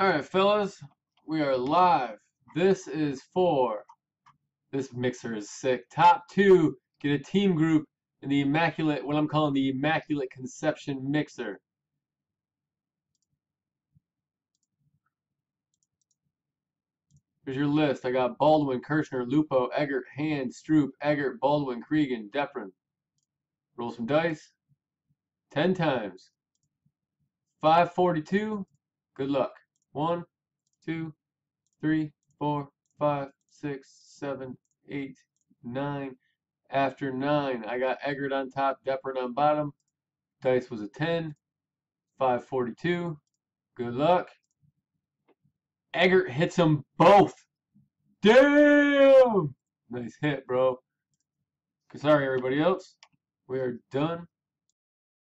Alright, fellas, we are live. This is for this mixer is sick. Top two get a team group in the immaculate, what I'm calling the immaculate conception mixer. Here's your list. I got Baldwin, Kirshner, Lupo, Eggert, Hand, Stroop, Eggert, Baldwin, Cregan, Depron. Roll some dice. Ten times. 542. Good luck. One, two, three, four, five, six, seven, eight, nine. After nine, I got Eggert on top, Depron on bottom. Dice was a 10. 542. Good luck. Eggert hits them both. Damn! Nice hit, bro. Sorry, everybody else. We are done.